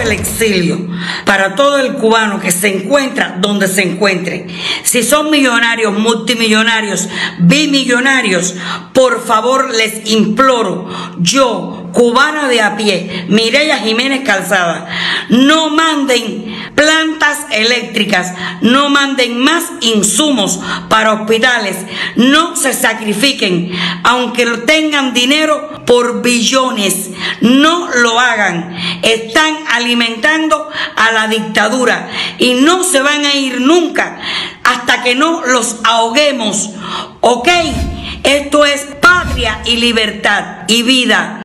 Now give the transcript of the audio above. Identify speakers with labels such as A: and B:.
A: el exilio, para todo el cubano que se encuentra donde se encuentre. Si son millonarios, multimillonarios, bimillonarios, por favor les imploro, yo, cubana de a pie, Mireya Jiménez Calzada, no manden plantas eléctricas, no manden más insumos para hospitales, no se sacrifiquen, aunque tengan dinero por billones, no lo hagan. Están alimentando a la dictadura y no se van a ir nunca hasta que no los ahoguemos. ¿Ok? Esto es patria y libertad y vida.